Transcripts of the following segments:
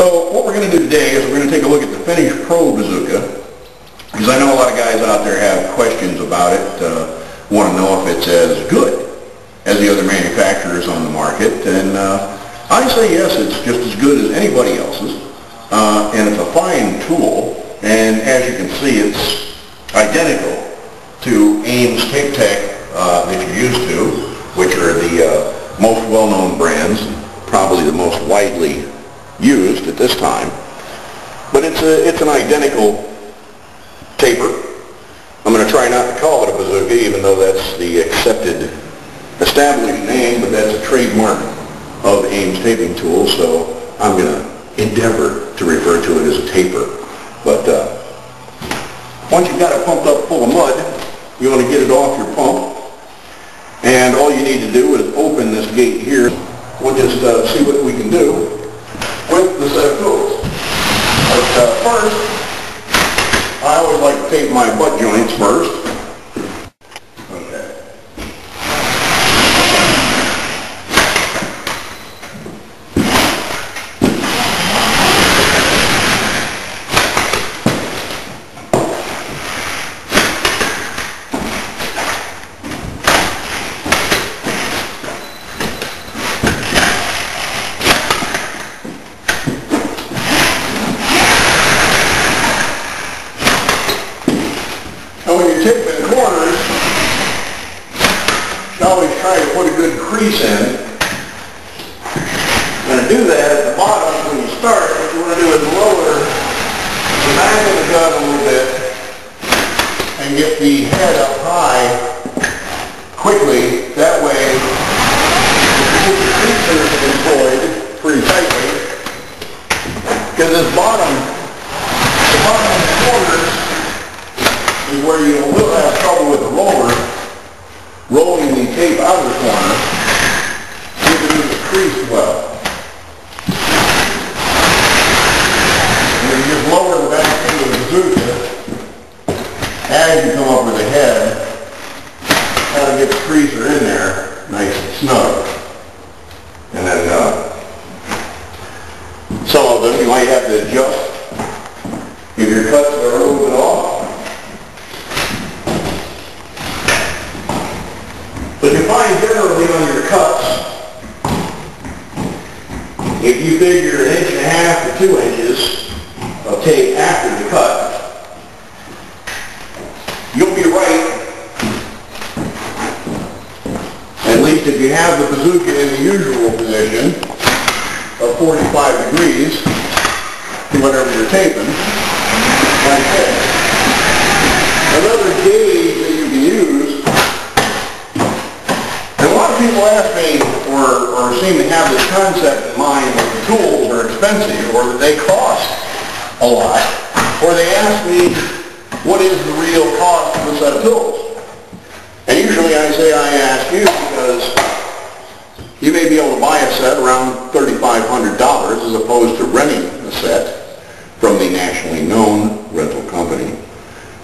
So what we're going to do today is we're going to take a look at the Finish Pro bazooka because I know a lot of guys out there have questions about it, uh, want to know if it's as good as the other manufacturers on the market, and uh, I say yes, it's just as good as anybody else's, uh, and it's a fine tool, and as you can see, it's identical to Ames Tape Tech uh, that you're used to, which are the uh, most well-known brands, probably the most widely used at this time. But it's, a, it's an identical taper. I'm going to try not to call it a bazooka, even though that's the accepted established name, but that's a trademark of Ames taping tools, so I'm going to endeavor to refer to it as a taper. But uh, once you've got it pumped up full of mud, you want to get it off your pump. And all you need to do is open this gate here. We'll just uh, see what we can do with the set of tools. But uh, first, I always like to tape my butt try to put a good crease in. You're going to do that at the bottom when you start. What you want to do is lower the back of the gun a little bit and get the head up high quickly. That way, you the creases employed pretty tightly. Because this bottom, the bottom corners is where you will have trouble with the roller rolling the tape out of the corner if it isn't creased well. And you just lower the back end of the bazooka as you come up with the head, how to get the creaser in there nice and snug. And then uh, some of them you might have to adjust if your cuts are a little bit off. But generally on your cuts, if you figure an inch and a half to two inches of tape after the cut, you'll be right. At least if you have the bazooka in the usual position of 45 degrees to whatever you're taping, like this. Another gauge that you can use people ask me or, or seem to have this concept in mind that the tools are expensive or that they cost a lot, or they ask me, what is the real cost of a set of tools? And usually I say I ask you because you may be able to buy a set around $3,500 as opposed to renting a set from the nationally known rental company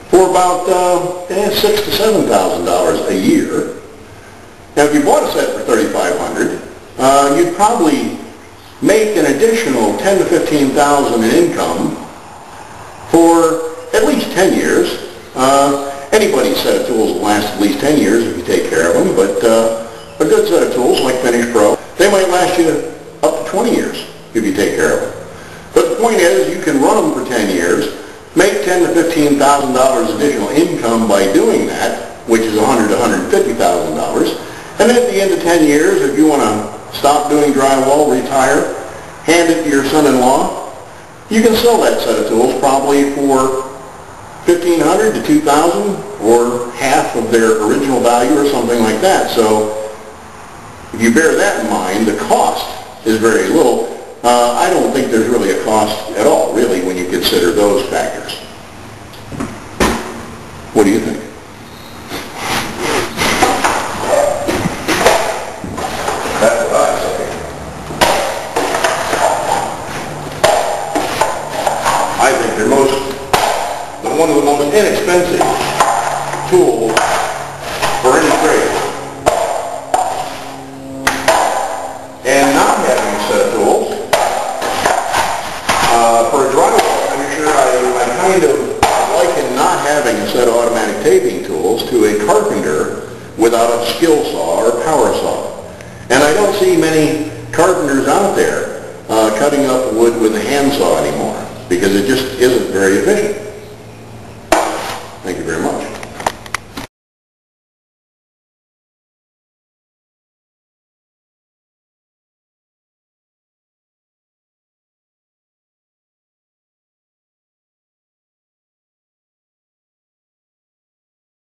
for about uh, eh, six to seven thousand dollars a year now, if you bought a set for 3500 uh, you'd probably make an additional 10 to 15,000 in income for at least 10 years. Uh, anybody's set of tools will last at least 10 years if you take care of them, but uh, a good set of tools like Finish Pro, they might last you up to 20 years if you take care of them. But the point is, you can run them for 10 years, make 10 to 15 thousand dollars additional income by doing that, which is 100 to 150 thousand dollars, and at the end of 10 years, if you want to stop doing drywall, retire, hand it to your son-in-law, you can sell that set of tools probably for 1500 to 2000 or half of their original value or something like that. So if you bear that in mind, the cost is very little. Uh, I don't think there's really a cost at all, really, when you consider those factors. inexpensive tool for any trade. And not having set tools, uh, for a drywall finisher, I, I kind of liken not having a set of automatic taping tools to a carpenter without a skill saw or power saw. And I don't see many carpenters out there uh, cutting up wood with a handsaw anymore because it just isn't very efficient.